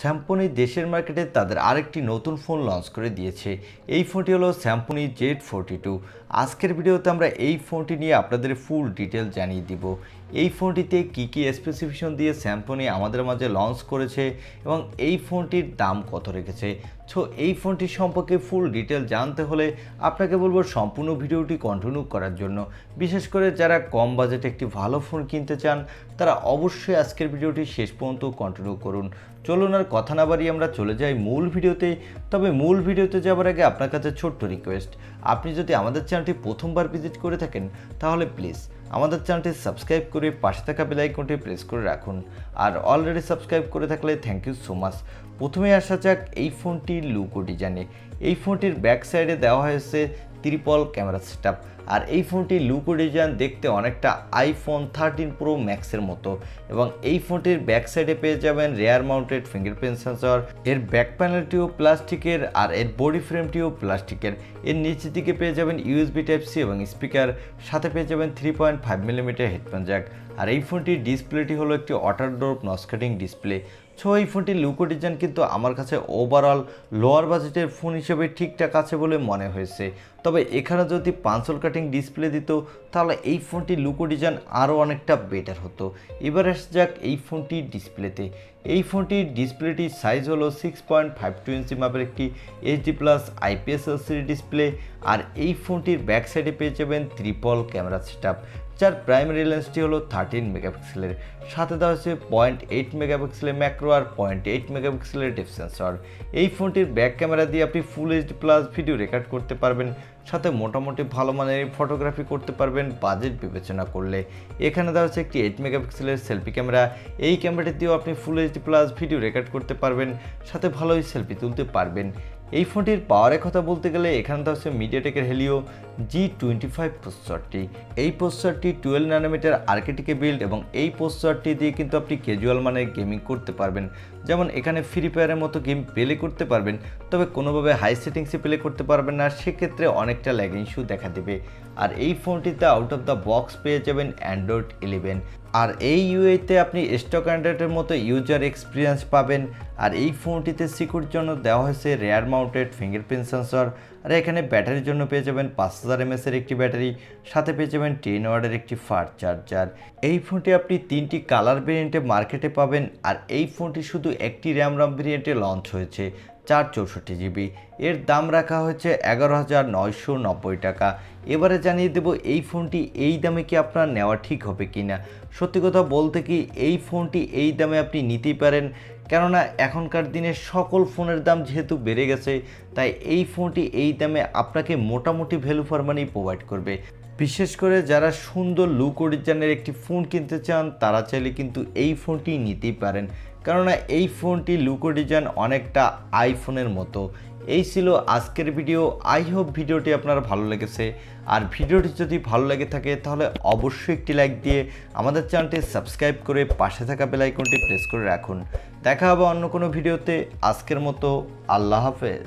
স্যাম্পনি দেশের মার্কেটে তাদের আরেকটি নতুন ফোন লঞ্চ করে দিয়েছে। এই ফোনটি হলো স্যাম্পনি জেড ফোরটি টু। আজকের ভিডিওতে আমরা এই ফোনটি নিয়ে আপনাদের ফুল ডিটেল জানিয়ে দিব। এই ফোনটিতে কী কী স্পেসিফিকেশন দিয়ে স্যাম্পনি আমাদের মাঝে লঞ্চ করেছে এবং এই ফোনটির দাম কত রেখেছে? সো এই ফোনটি সম্পর্কে ফুল ডিটেল জানতে হলে আপনাকে বলব সম্পূর্ণ ভিডিওটি কন্টিনিউ করার জন্য। বিশেষ করে যারা কম বাজেটে একটি ভালো ফোন কিনতে চান, তারা অবশ্যই আজকের ভিডিওটি শেষ পর্যন্ত কন্টিনিউ করুন। চলুন আর কথা না বাড়িয়ে আমরা চলে যাই মূল ভিডিওতে। তবে মূল ভিডিওতে যাওয়ার আগে আপনার কাছে ছোট্ট রিকোয়েস্ট আপনি যদি আমাদের চ্যানেলটি প্রথমবার ভিজিট করে থাকেন, তাহলে প্লিজ আমাদের চ্যানেলটি সাবস্ক্রাইব করে পাশে থাকা বেলাইকনটি প্রেস করে রাখুন। আর অলরেডি সাবস্ক্রাইব করে থাকলে থ্যাংক ইউ সো মাচ প্রথমে আসা যাক এই ফোনটির লুকো ডিজাইনে এই ফোনটির ব্যাক সাইডে দেওয়া হয়েছে ত্রিপল ক্যামেরা সেটআপ আর এই ফোনটি লুকো ডিজাইন দেখতে অনেকটা আইফোন থার্টিন প্রো ম্যাক্সের মতো। এবং এই ফোনটির ব্যাক সাইডে পেয়ে যাবেন রেয়ার মাউন্টেড ফিঙ্গারপ্রিন্ট সেন্সর এর ব্যাক প্যানেলটিও প্লাস্টিকের আর এর বডি ফ্রেমটিও প্লাস্টিকের এর নিচের দিকে পেয়ে যাবেন ইউএসবি টাইপ সি এবং স্পিকার সাথে পেয়ে যাবেন three point five millimetre headphone jack আর এই ফোনটির ডিসপ্লেটি হলো একটি অটারডোর নসকাটিং ডিসপ্লে সো এই ফোনটির লুকো ডিজাইন কিন্তু আমার কাছে ওভারঅল লোয়ার বাজেটের ফোন হিসেবে ঠিকঠাক আছে বলে মনে হয়েছে। তবে এখানে যদি পাঁচল কাটিং ডিসপ্লে দিত, তাহলে এই ফোনটির লুকো ডিজাইন আরও অনেকটা বেটার হতো। এবার আসা যাক এই ফোনটির ডিসপ্লেতে এই ফোনটির ডিসপ্লেটির সাইজ হলো six point five two inch মাপের একটি HD plus IPS LCD display আর এই ফোনটির ব্যাক সাইডে পেয়ে যাবেন ত্রিপল ক্যামেরা সেটআপ যার প্রাইমারি লেন্সটি হলো থার্টিন মেগাপিক্সেলের। সাথে দেওয়া হয়েছে পয়েন্ট এইট মেগাপিক্সেলের ম্যাক্রো আর পয়েন্ট এইট মেগাপিক্সেলের ডেপ সেন্সর এই ফোনটির ব্যাক ক্যামেরা দিয়ে আপনি full HD plus video record করতে পারবেন। সাথে মোটামুটি ভালো মানের ফটোগ্রাফি করতে পারবেন বাজেট বিবেচনা করলে। এখানে দেওয়া হচ্ছে একটি এইট মেগাপিক্সেলের সেলফি ক্যামেরা এই ক্যামেরাটি দিয়েও আপনি full HD plus video record করতে পারবেন, সাথে ভালোই সেলফি তুলতে পারবেন। এই ফোনটির পাওয়ারের কথা বলতে গেলে, এখানে তো হচ্ছে মিডিয়াটেকের হেলিও জি টোয়েন্টি ফাইভ প্রসেসরটি এই প্রসেসরটি টুয়েলভ ন্যানোমিটার আর্কিটিকে বিল্ড এবং এই প্রসেসরটি দিয়ে কিন্তু আপনি ক্যাজুয়াল মানে গেমিং করতে পারবেন। যেমন এখানে ফ্রি ফায়ারের মতো গেম প্লে করতে পারবেন, তবে কোনোভাবে হাই সেটিংসে প্লে করতে পারবেন না। সেক্ষেত্রে অনেকটা ল্যাগ ইস্যু দেখা দেবে। আর এই ফোনটিতে আউট অফ দ্য বক্স পেয়ে যাবেন অ্যান্ড্রয়েড ইলেভেন আর এই ইউএতে আপনি স্টক অ্যান্ড্রয়েডের মতো ইউজার এক্সপিরিয়েন্স পাবেন। আর এই ফোনটিতে সিকিউর জন্য দেওয়া হয়েছে রেয়ার মাউন্টেড ফিঙ্গারপ্রিন্ট সেন্সর আর এখানে ব্যাটারির জন্য পেয়ে যাবেন পাঁচ হাজার এমএসের একটি ব্যাটারি সাথে পেয়ে যাবেন টেন ওয়ার্ডের একটি ফার চার্জার এই ফোনটি আপনি তিনটি কালার ভেরিয়েন্টে মার্কেটে পাবেন। আর এই ফোনটি শুধু একটি র্যাম রাম ভেরিয়েন্টে লঞ্চ হয়েছে, চার চৌষট্টি জিবি এর দাম রাখা হয়েছে এগারো হাজার নয়শো নব্বই টাকা। এবারে জানিয়ে দেব এই ফোনটি এই দামে কি আপনার নেওয়া ঠিক হবে কি না সত্যি কথা বলতে কি এই ফোনটি এই দামে আপনি নিতেই পারেন। কেননা এখনকার দিনে সকল ফোনের দাম যেহেতু বেড়ে গেছে, তাই এই ফোনটি এই দামে আপনাকে মোটামুটি ভ্যালু ফর মানি প্রোভাইড করবে। বিশেষ করে যারা সুন্দর লুক অরিজিনের একটি ফোন কিনতে চান, তারা চাইলে কিন্তু এই ফোনটি নিতেই পারেন। কেননা এই ফোনটি লুকো ডিজাইন অনেকটা আইফোনের মতো। এই ছিল আজকের ভিডিও। আই হোপ ভিডিওটি আপনার ভালো লেগেছে। আর ভিডিওটি যদি ভালো লেগে থাকে, তাহলে অবশ্যই একটি লাইক দিয়ে আমাদের চ্যানেলটি সাবস্ক্রাইব করে পাশে থাকা বেলাইকনটি প্রেস করে রাখুন। দেখা হবে অন্য কোনো ভিডিওতে। আজকের মতো আল্লাহ হাফেজ।